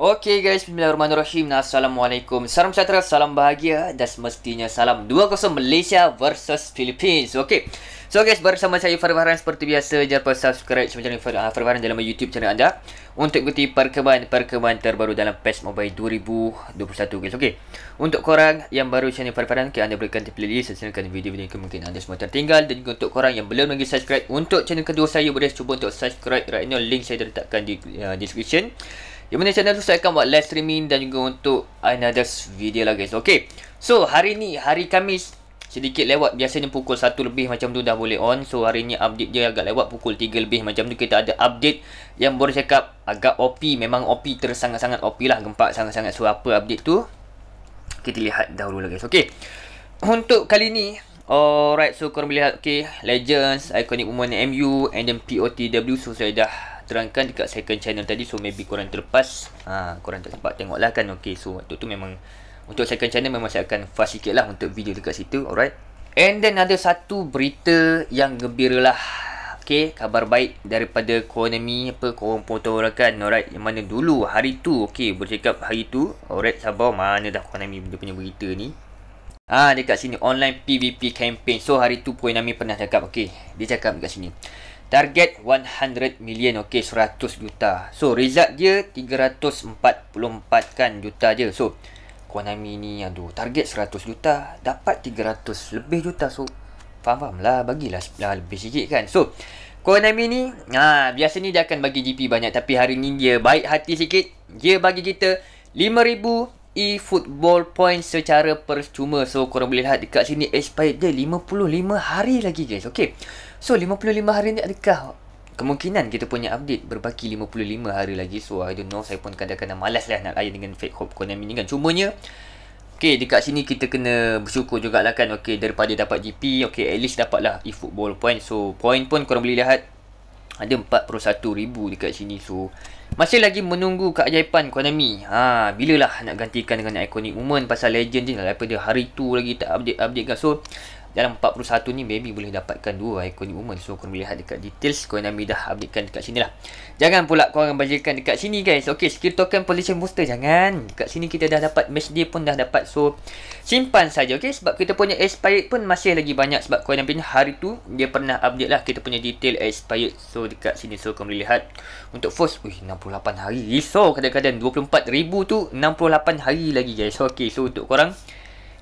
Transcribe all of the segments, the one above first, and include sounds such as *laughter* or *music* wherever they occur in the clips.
Okey guys, bismillahirrahmanirrahim. Assalamualaikum. Salam sejahtera, salam bahagia dan semestinya salam 2-0 Malaysia versus Philippines. Okey. So guys, bersama saya Farid Farhan seperti biasa, jangan lupa subscribe channel Farid Farhan dalam YouTube channel anda untuk ikuti perkembangan-perkembangan terbaru dalam PES Mobile 2021 guys. Okey. Untuk korang yang baru channel Farid Farhan, okay, anda boleh ganti playlist sesuaikan video-video yang kemungkinan anda semua tertinggal dan juga untuk korang yang belum lagi subscribe untuk channel kedua saya boleh cuba untuk subscribe right now link saya letakkan di uh, description. Yang mana channel tu saya akan buat live streaming dan juga untuk another video lah guys. Okay. So hari ni hari Kamis sedikit lewat. Biasanya pukul 1 lebih macam tu dah boleh on. So hari ni update dia agak lewat pukul 3 lebih macam tu. Kita ada update yang boleh cakap agak OP. Memang OP tersangat-sangat OP lah. Gempak sangat-sangat. So apa update tu? Kita lihat dahulu lah guys. Okay. Untuk kali ni. Alright. So korang boleh lihat. Okay. Legends. Iconic Woman MU. And then POTW. So saya dah terangkan dekat second channel tadi so maybe korang terlepas ha, korang tak sempat tengok lah kan ok so waktu tu memang untuk second channel memang saya akan fast sikit lah untuk video dekat situ alright and then ada satu berita yang gembira lah ok kabar baik daripada Konami apa korang pun tahu lah kan alright yang mana dulu hari tu ok boleh cakap hari tu alright sabar mana dah Konami dia punya berita ni Ah ha, dekat sini online PVP campaign. So hari tu Konami pernah cakap okey. Dia cakap dekat sini. Target 100 million okey 100 juta. So result dia 344 kan juta je. So Konami ni aduh target 100 juta dapat 300 lebih juta. So faham-faham lah bagilah lah lebih sikit kan. So Konami ni ha, biasa ni dia akan bagi GP banyak tapi hari ni dia baik hati sikit. Dia bagi kita 5000 e-football point secara percuma. So korang boleh lihat dekat sini expired dia 55 hari lagi guys. Okay. So 55 hari ni adakah kemungkinan kita punya update berbaki 55 hari lagi. So I don't know saya pun kadang-kadang malas lah nak layan dengan fake hope Konami ni kan. Cumanya Okay dekat sini kita kena bersyukur jugalah kan. Okay daripada dapat GP. Okay at least dapatlah e-football point. So point pun korang boleh lihat ada 41,000 dekat sini. So masih lagi menunggu keajaiban Konami. Ha, bila lah nak gantikan dengan Iconic Moment pasal Legend je lah. Daripada hari tu lagi tak update-update kan. So, dalam 41 ni maybe boleh dapatkan dua iconic woman. So korang boleh lihat dekat details. Konami dah updatekan dekat sini lah. Jangan pula korang bajakan dekat sini guys. Ok skill token position booster. Jangan. Dekat sini kita dah dapat match day pun dah dapat. So simpan saja ok sebab kita punya expired pun masih lagi banyak. Sebab Konami ni hari tu dia pernah update lah kita punya detail expired. So dekat sini. So korang boleh lihat. Untuk first wih 68 hari. Risau kadang-kadang 24,000 tu 68 hari lagi guys. Ok so untuk korang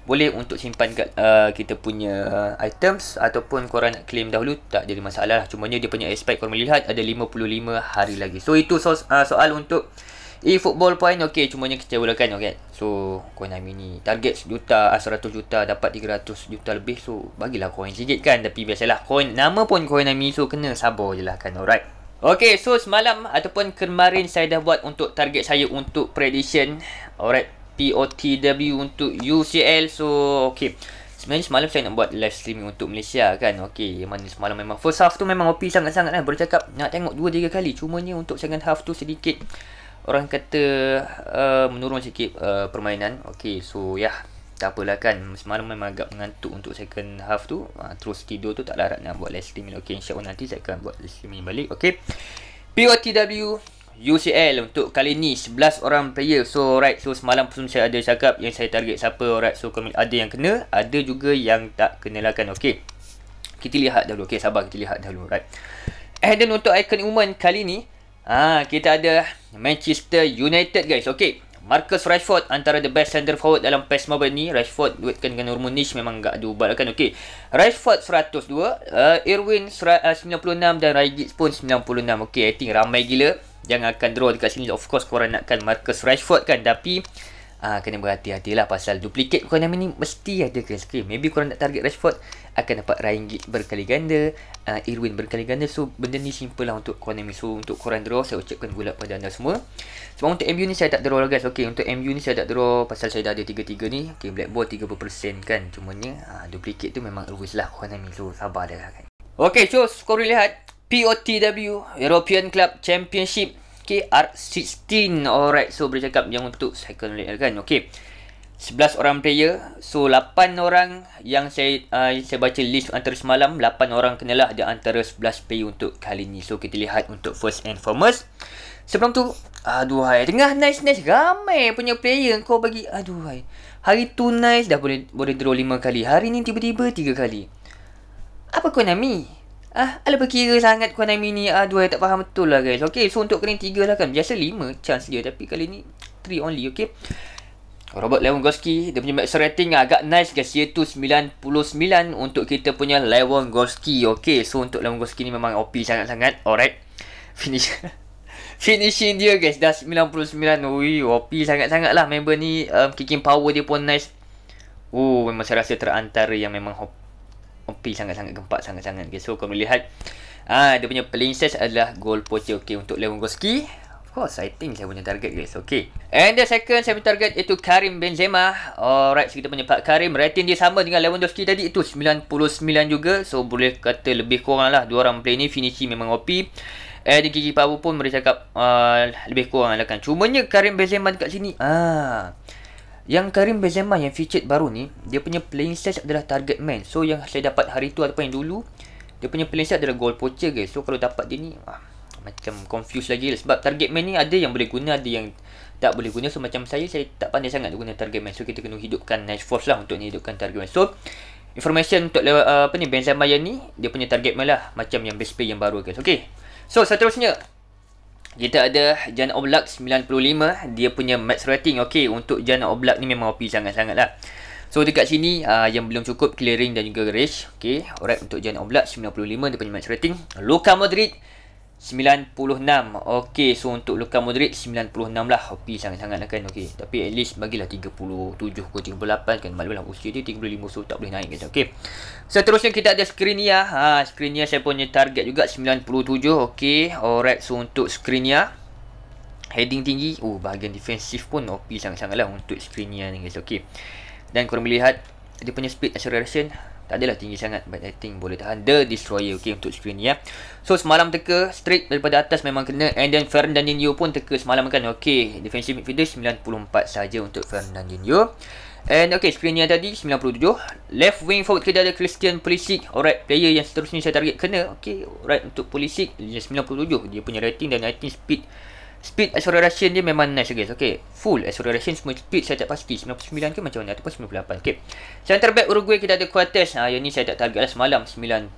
boleh untuk simpan kat uh, kita punya uh, items ataupun korang nak claim dahulu tak jadi masalah lah. Cumanya dia punya aspect korang melihat ada 55 hari lagi. So itu so, uh, soal untuk e-football point. Ok cumanya kita mulakan ok so Konami ni target juta uh, 100 juta dapat 300 juta lebih. So bagilah coin sikit kan tapi biasalah coin nama pun Konami so kena sabar je lah kan alright. Ok so semalam ataupun kemarin saya dah buat untuk target saya untuk prediction alright POTW untuk UCL so okay. Sebenarnya semalam saya nak buat live streaming untuk Malaysia kan. Yang mana semalam memang first half tu memang OP sangat-sangat kan. Boleh cakap nak tengok 2-3 kali. Cumanya untuk second half tu sedikit orang kata uh, menurun sikit uh, permainan. Okay so ya. Yeah, tak apalah kan. Semalam memang agak mengantuk untuk second half tu. Uh, terus tidur tu tak larat nak buat live streaming. Okay insyaAllah nanti saya akan buat live streaming balik. Okay. POTW UCL untuk kali ni 11 orang player. So right so semalam pun saya ada cakap yang saya target siapa right so ada yang kena ada juga yang tak kena lah kan ok kita lihat dahulu. Ok sabar kita lihat dahulu right and then untuk icon woman kali ni ah kita ada Manchester United guys. Ok Marcus Rashford antara the best center forward dalam PES Mobile ni. Rashford duetkan dengan Norman Nish memang gak ada kan ok Rashford 102 uh, Irwin 96 dan Rajic pun 96 ok I think ramai gila yang akan draw dekat sini of course korang nakkan Marcus Rashford kan tapi Ah, kena berhati-hatilah pasal duplicate korang ni mesti ada ke screen. Maybe korang nak target Rashford akan dapat Ryan berkali ganda, uh, Irwin berkali ganda. So benda ni simple lah untuk korang So untuk korang draw saya ucapkan gula pada anda semua. Sebab untuk MU ni saya tak draw lah guys. Okay untuk MU ni saya tak draw pasal saya dah ada 3-3 ni. Okay black ball 30% kan. Cumanya uh, duplicate tu memang always lah korang So sabar dah kan. Okay so skor lihat. POTW European Club Championship. Okay, R16 alright so boleh cakap yang untuk second leg kan? Okay. 11 orang player. So 8 orang yang saya uh, saya baca list antara semalam 8 orang kenalah ada antara 11 player untuk kali ni. So kita lihat untuk first and foremost. Sebelum tu, aduh hai, tengah nice-nice ramai punya player kau bagi, aduh hai. Hari tu nice dah boleh boleh draw 5 kali. Hari ni tiba-tiba 3 kali. Apa Konami? Ah, ala berkira sangat Konami ni. Aduh, hai, tak faham betul lah guys. Okay, so untuk kali ni 3 lah kan. Biasa 5 chance dia. Tapi kali ni 3 only, okay. Robert Lewandowski, dia punya max rating agak nice guys. Iaitu 99 untuk kita punya Lewandowski. Okay, so untuk Lewandowski ni memang OP sangat-sangat. Alright. Finish. *laughs* finishing dia guys dah 99 ui OP sangat-sangat lah member ni um, kicking power dia pun nice oh memang saya rasa terantara yang memang OP sangat-sangat gempak sangat-sangat. Guys so kau melihat ah dia punya playing stats adalah goal poacher. Okay untuk Lewandowski of course I think saya punya target guys okay. And the second saya punya target itu Karim Benzema. Alright so kita punya Pak Karim rating dia sama dengan Lewandowski tadi. Itu 99 juga. So boleh kata lebih kurang lah. Dua orang play ni finishing memang OP Eh di gigi power pun mereka cakap uh, lebih kurang lah kan. Cumanya Karim Benzema dekat sini. Ah. Yang Karim Benzema yang featured baru ni, dia punya playing stats adalah target man. So yang saya dapat hari tu ataupun yang dulu, dia punya playing stats adalah goal poacher guys. So kalau dapat dia ni, ah, macam confused lagi lah. Sebab target man ni ada yang boleh guna, ada yang tak boleh guna. So macam saya, saya tak pandai sangat guna target man. So kita kena hidupkan Nice Force lah untuk hidupkan target man. So, information untuk uh, apa ni Benzema yang ni, dia punya target man lah. Macam yang best play yang baru guys. Okay. So seterusnya kita ada Jan Oblak 95 dia punya max rating okey untuk Jan Oblak ni memang OP sangat-sangat lah. So dekat sini uh, yang belum cukup clearing dan juga rage okey. Alright untuk Jan Oblak 95 dia punya max rating. Luka Modric 96 Okey So untuk Luka Modric 96 lah. OP sangat-sangat lah kan Okey. Tapi at least bagilah 37 ke 38 kan. Maklumlah usia dia 35 So tak boleh naik guys Okey. Seterusnya kita ada Skriniar. Ha, Skriniar saya punya target juga 97 Okey. Alright So untuk Skriniar Heading tinggi. Oh bahagian defensif pun OP sangat-sangat lah Untuk Skriniar ni guys Okey. Dan korang melihat Dia punya speed acceleration tak adalah tinggi sangat but I think boleh tahan. The destroyer okay untuk screen ni ya. So semalam teka straight daripada atas memang kena. And then Fernandinho pun teka semalam kan. Okay defensive midfielder 94 saja untuk Fernandinho and okay screen ni tadi 97 left wing forward kita ada Christian Pulisic. Alright player yang seterusnya saya target kena. Okay alright untuk Pulisic 97 dia punya rating dan I think speed Speed acceleration dia memang nice guys. Okay. Full acceleration semua speed saya tak pasti. 99 ke macam mana ataupun 98. Okay. Center back Uruguay kita ada Cortez. Ha, yang ni saya tak target lah semalam. 94.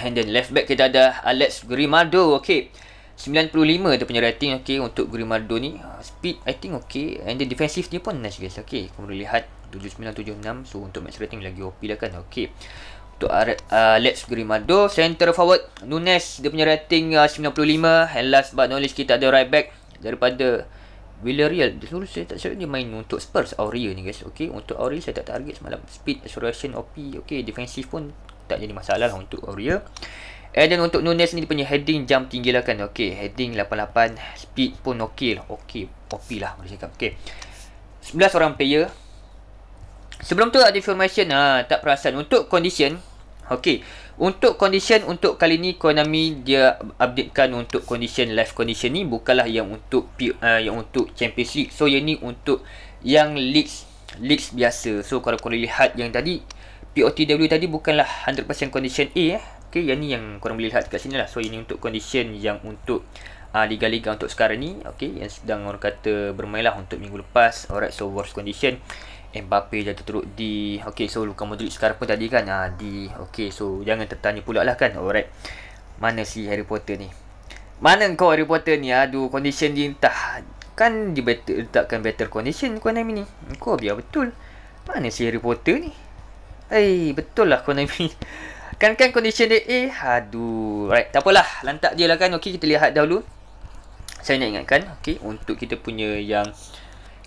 And then left back kita ada Alex Grimaldo. Okay. 95 dia punya rating okay untuk Grimaldo ni. Speed I think okay. And then defensive ni pun nice guys. Okay. Kamu boleh lihat 7976. So untuk max rating lagi OP lah kan. Okay untuk uh, Alex Grimaldo. Center forward Nunes dia punya rating uh, 95 and last but not least kita ada right back daripada Villarreal. Dulu saya tak saya dia main untuk Spurs Aurea ni guys. Okey untuk Aurea saya tak target semalam. Speed acceleration OP okey defensif pun tak jadi masalah lah untuk Aurea and then untuk Nunes ni dia punya heading jump tinggi lah kan. Okey heading 88 speed pun okey lah. Okey OP lah boleh cakap. Okey 11 orang player Sebelum tu ada information ha, tak perasan untuk condition. Okey. Untuk condition untuk kali ni Konami dia updatekan untuk condition live condition ni bukanlah yang untuk uh, yang untuk Champions League. So yang ni untuk yang leagues leagues biasa. So kalau korang lihat yang tadi POTW tadi bukanlah 100% condition A eh. Okey, yang ni yang korang boleh lihat kat sini lah. So ini untuk condition yang untuk uh, liga-liga untuk sekarang ni. Okey, yang sedang orang kata bermain lah untuk minggu lepas. Alright, so worst condition. Mbappe jatuh teruk di Okay so Luka Modric sekarang pun tadi kan? Ha, Di Okay so jangan tertanya pula lah kan? Alright. Mana si Harry Potter ni? Mana kau Harry Potter ni? Aduh condition dia entah. Kan dia better, letakkan better condition Konami ni. Kau biar betul. Mana si Harry Potter ni? Eh betul lah Konami *laughs* Kan kan condition dia Eh aduh Right tak apalah. Lantak dia lah kan? Okay kita lihat dahulu. Saya nak ingatkan Okay untuk kita punya yang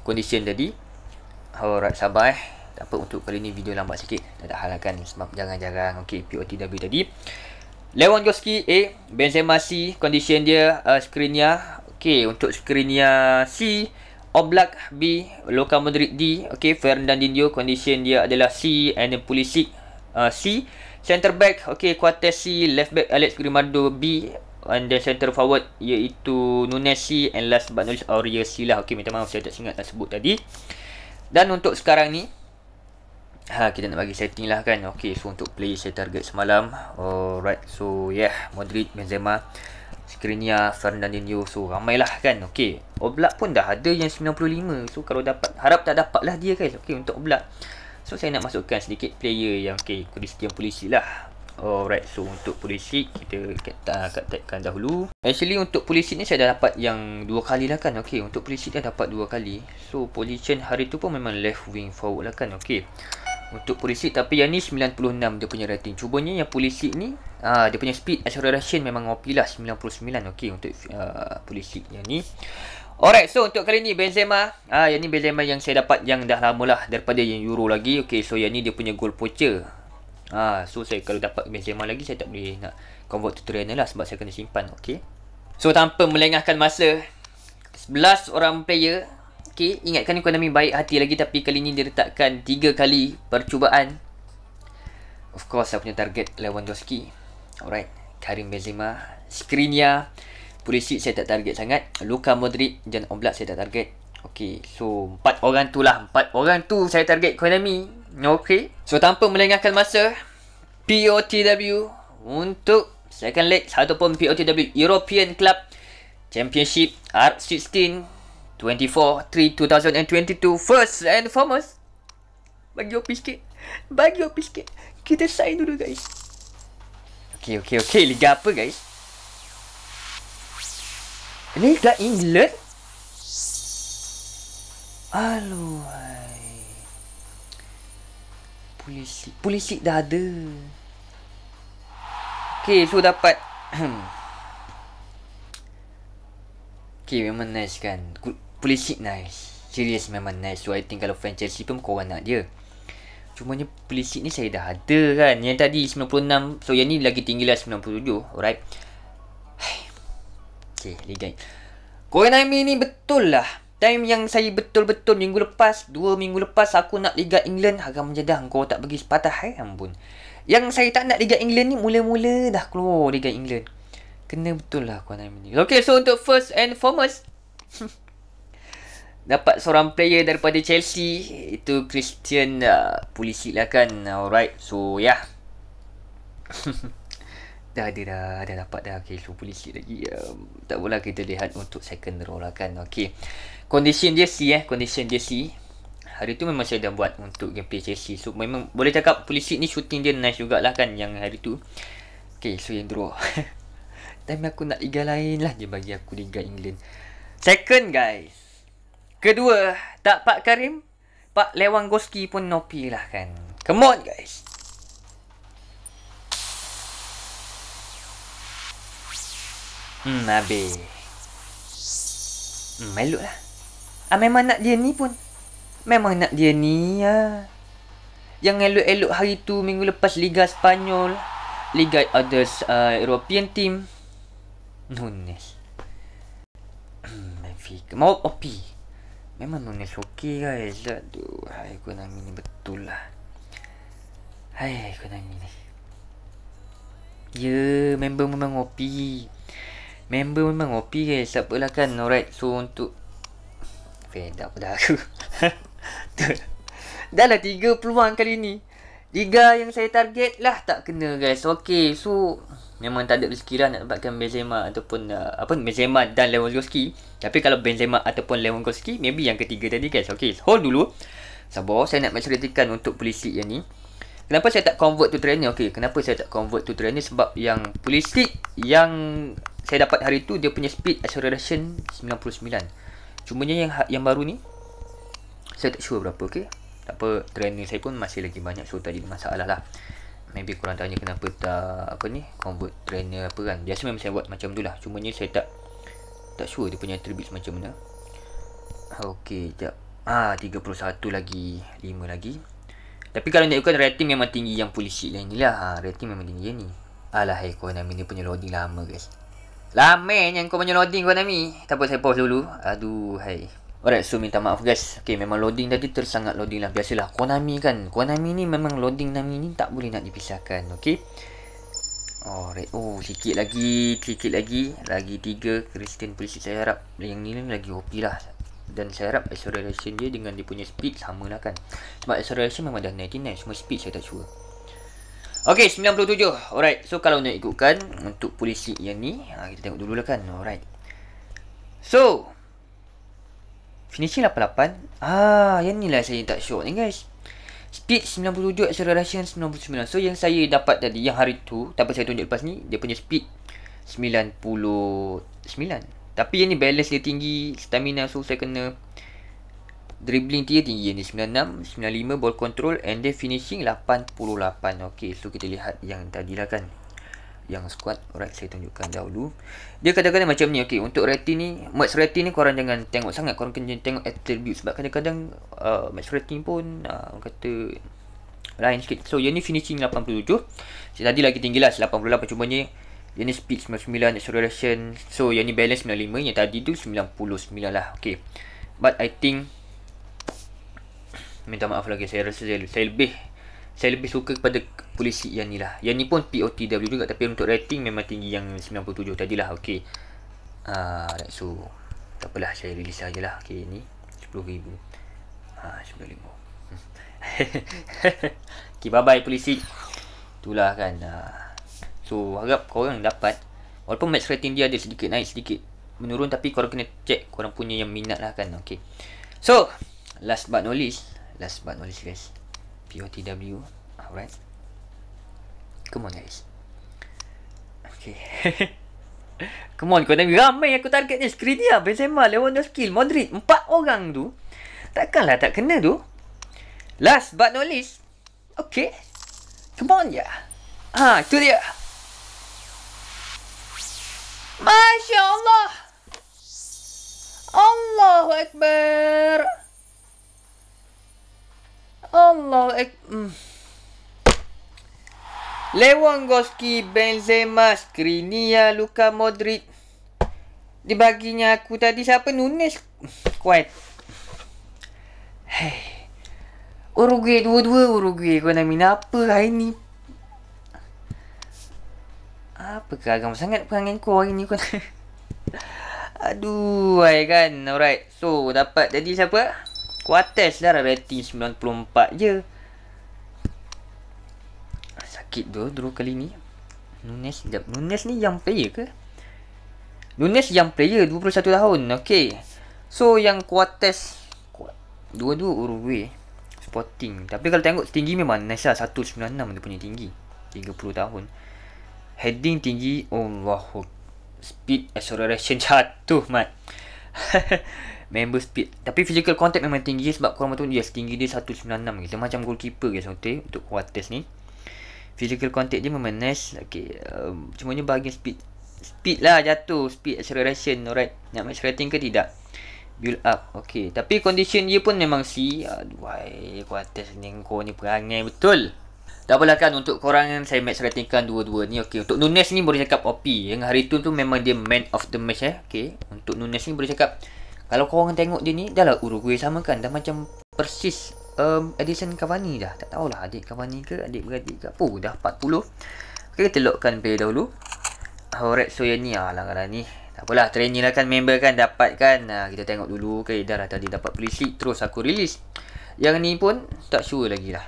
Condition tadi Alright sabar eh. Tak apa untuk kali ni video lambat sikit. Tak ada hal kan? Sebab jarang-jarang. Okay POTW tadi Lewandowski A. Benzema C. Condition dia uh, Skriniar Okay untuk Skriniar C Oblak B Luka Modric D. Okay Fernandinho Condition dia adalah C And then Pulisic uh, C. Center back Okay Quartes C Left back Alex Grimaldo B. And then center forward Iaitu Nunes C And last but not least Aurea C lah. Okay minta maaf saya tak ingat nak sebut tadi dan untuk sekarang ni ha, Kita nak bagi setting lah kan. Okay so untuk play saya target semalam. Alright so yeah Modric Benzema Skriniar Fernandinho so ramai lah kan. Okey Oblak pun dah ada yang 95 so kalau dapat harap tak dapat lah dia guys okey untuk Oblak. So saya nak masukkan sedikit player yang okey Christian Pulisic lah alright so untuk Pulisic kita kata katakan dahulu. Actually untuk Pulisic ni saya dah dapat yang dua kali lah kan okey untuk Pulisic dah dapat dua kali. So position hari tu pun memang left wing forward lah kan okey untuk Pulisic tapi yang ni 96 dia punya rating. Cubanya yang Pulisic ni ah dia punya speed acceleration memang OP lah 99 okey untuk uh, Pulisic yang ni. Alright, so untuk kali ni Benzema ah yang ni Benzema yang saya dapat yang dah lama lah daripada yang Euro lagi. Okey, so yang ni dia punya goal poacher. Ah, so saya kalau dapat Benzema lagi saya tak boleh nak convert to trainer lah sebab saya kena simpan, okey. So tanpa melengahkan masa 11 orang player Okay, ingatkan ni Konami baik hati lagi tapi kali ni dia letakkan 3 kali percubaan. Of course, saya punya target Lewandowski. Alright, Karim Benzema, Skriniar, Pulisic saya tak target sangat. Luka Modric dan Oblak saya tak target. Okay, so empat orang tu lah. Empat orang tu saya target Konami. Okay. So, tanpa melengahkan masa, POTW untuk second leg ataupun POTW European Club Championship R16 24 3 2022 first and foremost bagi OP sikit. Bagi OP sikit. Kita sign dulu guys. Okay, okay, okay. Liga apa guys? Liga England? Aluhai Polisi Polisi dah ada. Okay so dapat. *clears throat* Okay memang nice kan? Good Pulisic nice. Serius memang nice. So I think kalau fan Chelsea pun korang nak dia. Cumanya Pulisic ni saya dah ada kan? Yang tadi 96 So yang ni lagi tinggi lah 97 Alright? Okay Liga Konami ni betul lah Time yang saya betul-betul minggu lepas Dua minggu lepas aku nak Liga England Harga menjadah kau tak bagi sepatah hai ampun. Yang saya tak nak Liga England ni Mula-mula dah keluar Liga England. Kena betul lah Konami ni Okay so untuk first and foremost *laughs* dapat seorang player daripada Chelsea itu Christian uh, Pulisic lah kan. Alright so yeah *laughs* dah ada dah dah dapat dah. Okay so Pulisic lagi um, tak boleh kita lihat untuk second row lah kan. Okay condition Chelsea eh condition Chelsea hari tu memang saya dah buat untuk gameplay Chelsea so memang boleh cakap Pulisic ni shooting dia nice jugalah kan yang hari tu okay so yang draw *laughs* time aku nak liga lain lah dia bagi aku liga England second guys Kedua, tak Pak Karim, Pak Lewandowski pun nopi lah kan. Come on guys. Hmm, habis. Hmm, meluk lah. Ah, memang nak dia ni pun. Memang nak dia ni ya. Yang elok-elok hari tu minggu lepas Liga Spanyol. Liga others uh, European team. Nunes. Hmm, Benfica. Mau OP. Memang Nunes okey guys Aduh Hai Konami ni betul lah Hai Konami ni Ya Member memang OP Member memang OP guys Tak apalah kan Alright So untuk Fed up dah aku *laughs* Dah lah 3 peluang kali ni Liga yang saya target lah Tak kena guys Okay so memang tak ada rezeki lah nak dapatkan Benzema ataupun uh, apa Benzema dan Lewandowski. Tapi kalau Benzema ataupun Lewandowski, maybe yang ketiga tadi guys. Okay, hold dulu. Sabar, saya nak menceritakan untuk polisi yang ni. Kenapa saya tak convert to trainer? Okay, kenapa saya tak convert to trainer? Sebab yang polisi yang saya dapat hari tu, dia punya speed acceleration 99. Cumanya yang ha, yang baru ni, saya tak sure berapa, okay? Tak apa, trainer saya pun masih lagi banyak. So, tadi masalah lah. Maybe korang tanya kenapa tak apa ni convert trainer apa kan? Biasa memang saya buat macam tu lah. Cuma ni saya tak tak sure dia punya attributes macam mana. Ok sekejap. Ah 31 lagi 5 lagi. Tapi kalau nak ikut rating memang tinggi yang polisi lain ni lah. Ha, rating memang tinggi yang ni. Alah hai Konami ni punya loading lama guys lama yang kau punya loading Konami tak apa saya pause dulu aduh hai Alright, so minta maaf guys. Okay, memang loading tadi tersangat loading lah. Biasalah, Konami kan. Konami ni memang loading Nami ni tak boleh nak dipisahkan. Okay. Alright, oh sikit lagi. Sikit lagi. Lagi tiga Christian Polisi saya harap. Yang ni lagi OP lah. Dan saya harap acceleration dia dengan dia punya speed sama lah kan. Sebab acceleration memang dah 99. Semua speed saya tak sure. Okay, 97. Alright. So, kalau nak ikutkan untuk polisi yang ni, ha, kita tengok dulu lah kan. Alright. So, finishing 88. Ah, yang ni lah saya tak syok ni guys. Speed 97, acceleration 99. So, yang saya dapat tadi, yang hari tu, tapi saya tunjuk lepas ni, dia punya speed 99. Tapi yang ni balance dia tinggi, stamina so saya kena dribbling dia tinggi ni. 96 95 ball control and then finishing 88 okey so kita lihat yang tadi lah kan. Yang squad. Alright saya tunjukkan dahulu. Dia kadang-kadang macam ni okey untuk rating ni max rating ni korang jangan tengok sangat. Korang kena tengok attribute sebab kadang-kadang uh, max rating pun uh, kata lain sikit. So yang ni finishing 87 so, tadi lagi tinggi lah 88 cuma ni yang ni speed 99 acceleration. So yang ni balance 95 yang tadi tu 99 lah. Okey. But I think minta maaf lagi saya rasa saya, saya lebih saya lebih suka kepada polisi yang ni lah. Yang ni pun POTW juga tapi untuk rating memang tinggi yang 97 tadi lah ok uh, so tak apalah saya release saja lah. Ok ni 10,000 ha, 10,000 ok bye bye polisi. Itulah kan uh, so harap korang dapat. Walaupun max rating dia ada sedikit naik sedikit menurun tapi korang kena check korang punya yang minat lah kan ok so last but not least last but not least guys. POTW alright. Come on guys. Okay. *laughs* Come on kau ramai aku target ni Skriniar Benzema Lewandowski Modric. Empat orang tu. Takkanlah tak kena tu. Last but not least. Okay. Come on ya. Ha tu dia. Masya Allah. Allahu Akbar Allah ek mm. Lewandowski, Benzema, Skriniar, Luka Modric. Dibaginya aku tadi siapa Nunes kuat. Hey. Uruguay dua-dua Uruguay kau nak minat apa hari ni? Apa kagam sangat perangai kau hari ni kau *laughs* Aduh, ay kan. Alright. So, dapat jadi siapa? Kuates dah rating 94 je. Sakit tu dulu kali ni. Nunes sekejap. Nunes ni yang player ke? Nunes yang player 21 tahun. Okay So yang Kuates Dua-dua Uruguay Sporting Tapi kalau tengok tinggi memang Nesa 196 dia punya tinggi. 30 tahun. Heading tinggi Allah Speed acceleration *laughs* jatuh mat *laughs* member speed. Tapi physical contact memang tinggi sebab korang betul yes tinggi dia 196 gitu. Macam goalkeeper guys okay, untuk quarters ni. Physical contact dia memang nice. Okay, um, cuma ni bahagian speed. Speed lah jatuh. Speed acceleration alright. Nak match rating ke tidak? Build up okay. Tapi condition dia pun memang si aduh hai quarters ni kau ni perangai betul. Tak apalah kan untuk korang yang saya match ratingkan dua-dua ni okay. Untuk Nunes ni boleh cakap OP Yang hari tu tu memang dia man of the match eh okay. Untuk Nunes ni boleh cakap kalau kau orang tengok dia ni Dah lah Uruguay sama kan? Dah macam persis um, Edison Cavani dah. Tak tahulah adik Cavani ke Adik beradik ke apa. Dah 40 Okay kita lockkan player dahulu. Alright so yang ni Alah ah, kalau ni. Tak apalah training lah kan member kan Dapat kan? Nah, Kita tengok dulu. Okay dah lah tadi dapat polisi Terus aku release Yang ni pun Tak sure lagi lah.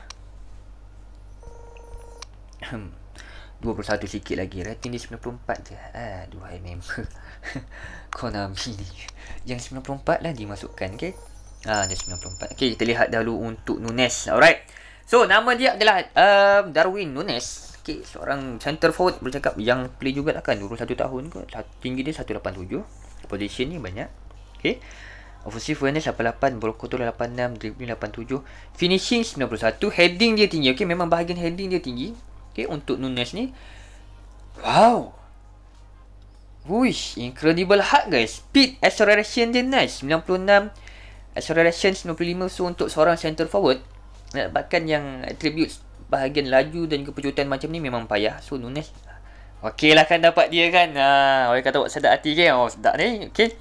21 sikit lagi. Rating dia 94 je. Aduh hai member *laughs* Konami ni Yang 94 lah dimasukkan okay Ah, dia 94 Okay kita lihat dahulu untuk Nunes. Alright. So nama dia adalah um, Darwin Nunes. Okay seorang center forward. Boleh cakap yang play juga lah kan. 21 tahun kot. Tinggi dia 187 Position ni banyak. Okay Offensive awareness 88 Ball control 86 Dribbling 87 Finishing 91 Heading dia tinggi. Okay memang bahagian heading dia tinggi. Okay, untuk Nunes ni. Wow. Wish, incredible hard guys. Speed acceleration dia nice. 96. Acceleration 95. So, untuk seorang center forward. Dapatkan yang attributes bahagian laju dan kepecutan macam ni memang payah. So, Nunes. Okey lah kan dapat dia kan. Ha, orang kata buat sedap hati kan. Oh, sedap ni. Okay.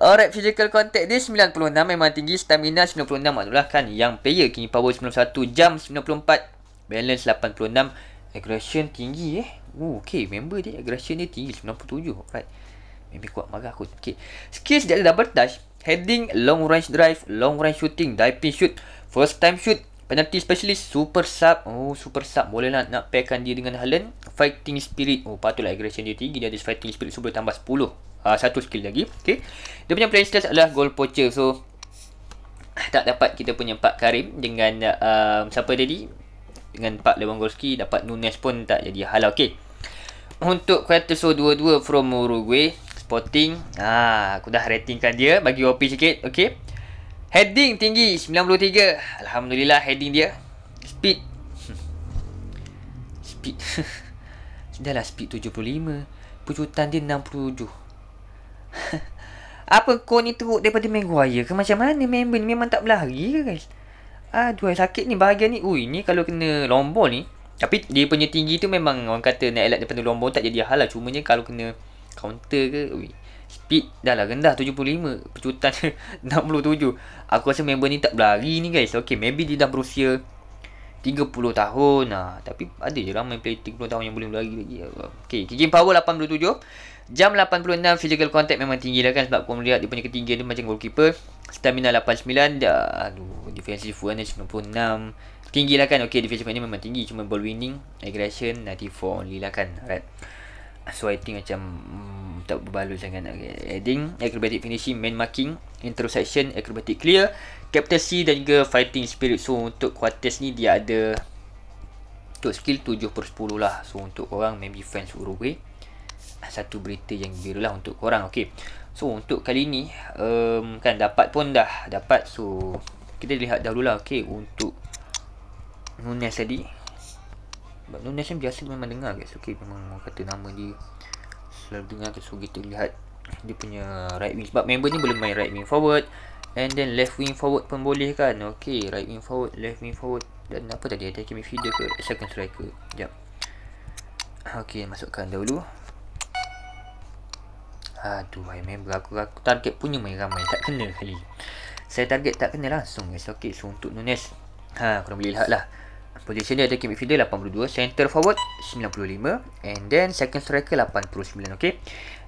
Alright, physical contact dia 96 memang tinggi. Stamina 96 adalah kan. Yang player king power 91. Jam 94. Balance 86. Aggression tinggi eh. Oh, okay. Member dia aggression dia tinggi. 97. Right. Maybe kuat marah aku. Okay. Skills dia ada double touch. Heading, long range drive, long range shooting, diving shoot, first time shoot, Penalty specialist super sub. Oh super sub boleh lah nak pairkan dia dengan Haaland. Fighting spirit. Oh patutlah aggression dia tinggi dia ada fighting spirit so boleh tambah 10. Uh, ah, satu skill lagi. Okay. Dia punya playing style adalah goal poacher. So tak dapat kita punya Pak Karim dengan uh, siapa tadi? Dengan Pak Lewandowski dapat Nunes pun tak jadi hal. Okay. Untuk so 2-2 from Uruguay. Sporting. Ah, aku dah ratingkan dia bagi OP sikit. Okay. Heading tinggi 93. Alhamdulillah heading dia. Speed. Speed. *laughs* Sudahlah speed 75. Pucutan dia 67. *laughs* Apa kau ni teruk daripada Maguire ke macam mana member ni memang tak berlari ke guys? Aduh sakit ni bahagian ni. Ui ni kalau kena lombol ni. Tapi dia punya tinggi tu memang orang kata nak elak daripada lombol tak jadi hal lah. Cumanya kalau kena counter ke. Ui. Speed dah lah rendah 75 Pecutan *laughs* 67 Aku rasa member ni tak berlari ni guys Okay maybe dia dah berusia 30 tahun nah, Tapi ada je ramai player 30 tahun yang boleh berlari lagi Okay kicking power 87 Jam 86 physical contact memang tinggi lah kan Sebab kau melihat dia punya ketinggian dia macam goalkeeper. Stamina 89 dah, Aduh defensive awareness 96 Tinggi lah kan Okay defensive awareness memang tinggi Cuma ball winning Aggression 94 only lah kan Alright. So I think macam hmm, Tak berbaloi sangat okay. Heading. Acrobatic finishing Man marking Intersection Acrobatic clear Capital C Dan juga Fighting spirit. So untuk quarters ni Dia ada Untuk skill 7 per 10 lah. So untuk korang Maybe fans Uruguay Satu berita yang biru lah Untuk korang Okay So untuk kali ni um, Kan dapat pun dah Dapat So Kita lihat dahulu lah Okay Untuk Nunes tadi. Sebab Nunes ni biasa memang dengar guys Okay memang orang kata nama dia Selalu dengar So kita lihat Dia punya right wing. Sebab member ni boleh main right wing forward And then left wing forward pun boleh kan Okay right wing forward Left wing forward Dan apa tadi Attacking midfielder ke Second striker Sekejap Okay masukkan dahulu Aduh I member aku, aku target punya main ramai Tak kena kali Saya target tak kena langsung guys Okay so untuk Nunes Ha korang boleh lihat lah. Position dia attacking midfielder 82 Center forward 95 And then second striker 89 Okay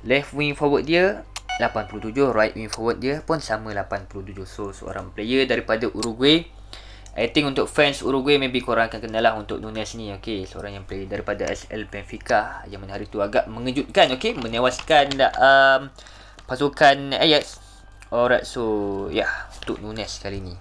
Left wing forward dia 87 Right wing forward dia pun sama 87 So seorang player daripada Uruguay I think untuk fans Uruguay Maybe korang akan kenal lah untuk Nunes ni Okay? Seorang yang player daripada SL Benfica Yang mana hari tu agak mengejutkan Okay? Menewaskan um, Pasukan Ajax. Alright so Yeah Untuk Nunes kali ni.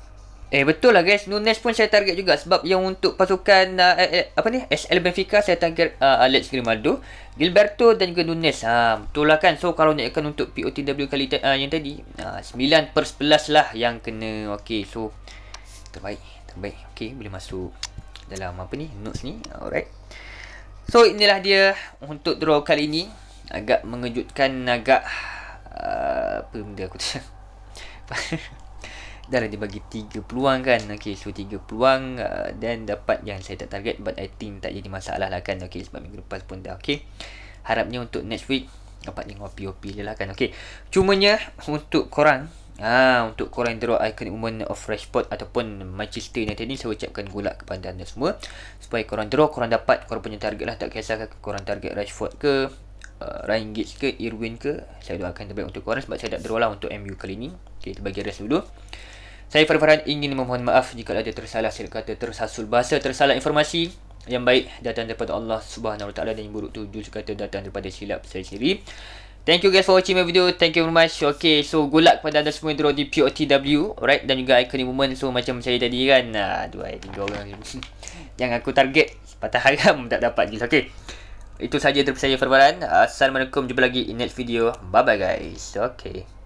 Eh betul lah guys. Nunes pun saya target juga Sebab yang untuk pasukan uh, eh, eh, Apa ni? SL Benfica Saya target uh, Alex Grimaldo Gilberto dan juga Nunes. Ha, Betul lah kan? So kalau naikkan untuk POTW kali uh, yang tadi uh, 9 per 11 lah Yang kena Okay? So Terbaik Terbaik Okay boleh masuk Dalam apa ni Notes ni. Alright. So inilah dia Untuk draw kali ni. Agak mengejutkan Agak uh, Apa benda aku tu *laughs* dah lah dia bagi 3 peluang kan? Okay so 3 peluang uh, Dan dapat yang saya tak target But I think tak jadi masalah lah kan? Okay sebab minggu lepas pun dah okay Harapnya untuk next week Dapat tengok POP je lah kan? Okay Cumanya Untuk korang Ah, untuk korang draw icon woman of Rashford ataupun Manchester United ni saya ucapkan gulak kepada anda semua. Supaya korang draw korang dapat korang punya target lah. Tak kisah korang target Rashford ke uh, Ryan Giggs ke Irwin ke saya doakan terbaik untuk korang sebab saya tak draw lah untuk MU kali ni. Okay, kita bagi rest dulu saya Farhan ingin memohon maaf jika ada tersalah silap kata tersasul bahasa tersalah informasi yang baik datang daripada Allah Subhanahu Wa Taala dan yang buruk tu justru kata datang daripada silap saya sendiri. Thank you guys for watching my video. Thank you very much. Okay, so good luck kepada anda semua yang draw di POTW. Alright, dan juga iconic moment. So, macam saya tadi kan. Aduh, I think orang *laughs* yang aku target. Patah haram *laughs* tak dapat je. Okay. Itu saja daripada saya Farbaran. Assalamualaikum. Jumpa lagi in next video. Bye-bye guys. Okay.